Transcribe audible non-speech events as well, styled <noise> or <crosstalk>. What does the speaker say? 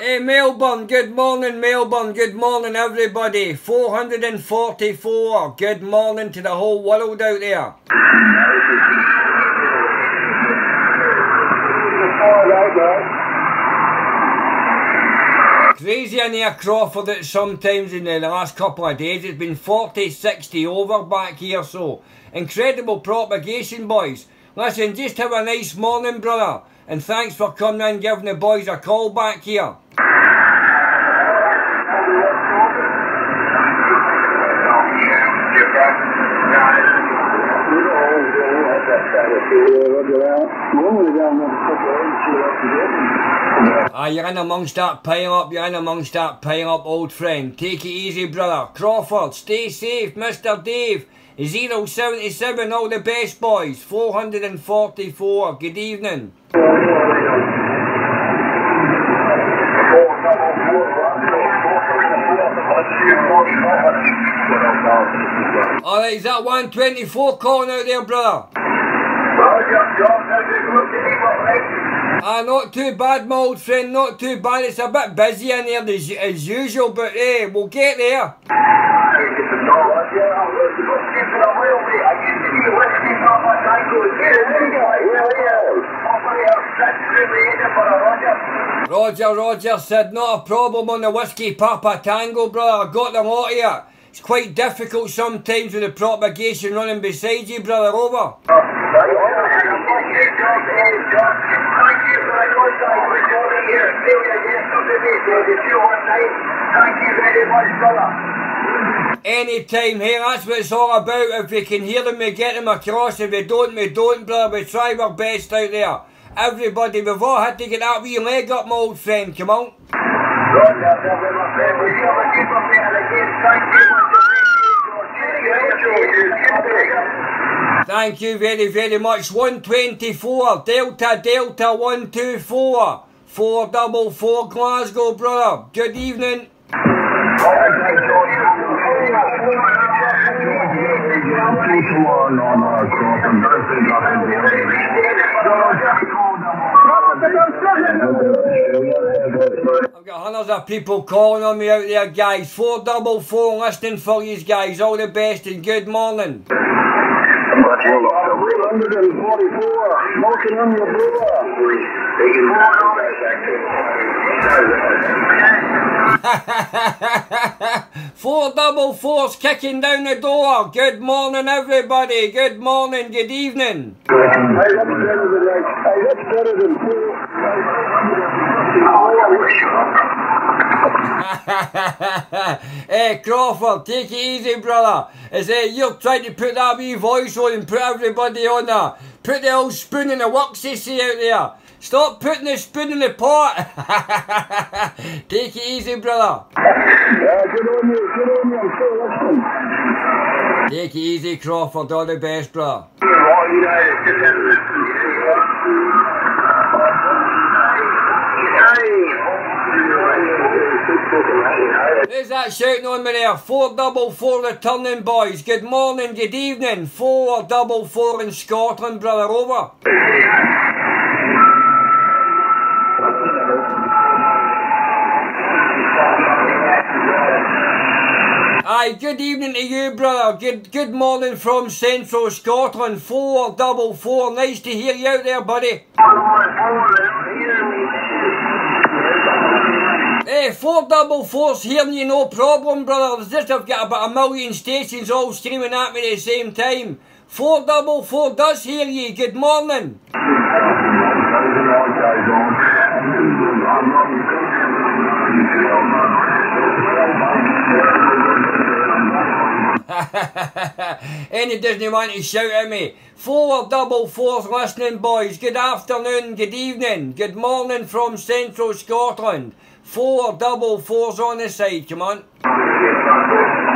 Hey Melbourne, good morning Melbourne, good morning everybody. 444, good morning to the whole world out there. Crazy in here Crawford that sometimes in the last couple of days it's been 40, 60 over back here so incredible propagation boys. Listen, just have a nice morning brother and thanks for coming and giving the boys a call back here. Ah, you're in amongst that pile up, you're in amongst that pile up, old friend. Take it easy, brother. Crawford, stay safe, Mr. Dave. 077, all the best boys. 444, good evening. Alright, is that 124 calling out there, brother? Ah, not too bad, my old friend, not too bad. It's a bit busy in here as, as usual, but hey, we'll get there. Roger, Roger said, not a problem on the whiskey Papa Tango, brother. I got them out here. It's quite difficult sometimes with the propagation running beside you, brother. Over. Anytime here, that's what it's all about. If we can hear them, we get them across. If we don't, we don't, brother. We try our best out there. Everybody, we've all had to get that wee leg up, my old friend. Come on. Thank you very, very much. 124, Delta, Delta, 124. 444 Glasgow, brother. Good evening. I've got hundreds of people calling on me out there, guys. 444 listening for you guys. All the best and good morning. 144, smoking on your Four double fours kicking down the door. Good morning, everybody. Good morning. Good evening. Hey, that's better than hey, that's better than four. <laughs> hey Crawford, take it easy, brother. Is uh, you're trying to put that wee voice on and put everybody on there. Put the old spoon in the sissy out there. Stop putting the spoon in the pot. <laughs> take it easy, brother. Yeah, good on you, good on you, I'm still listening. Take it easy, Crawford. All the best, brother. Who's that shouting on me there? Four double four returning boys. Good morning, good evening. Four double four in Scotland, brother. Over. Aye, good evening to you, brother. Good good morning from Central Scotland. Four double four. Nice to hear you out there, buddy. Hey, four double fours hearing you no problem, brother. It's just I've got about a million stations all streaming at me at the same time. Four double four does hear you. Good morning. and he doesn't want to shout at me. Four double fours listening, boys. Good afternoon, good evening, good morning from Central Scotland. Four double fours on the side, come on.